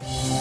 Bye.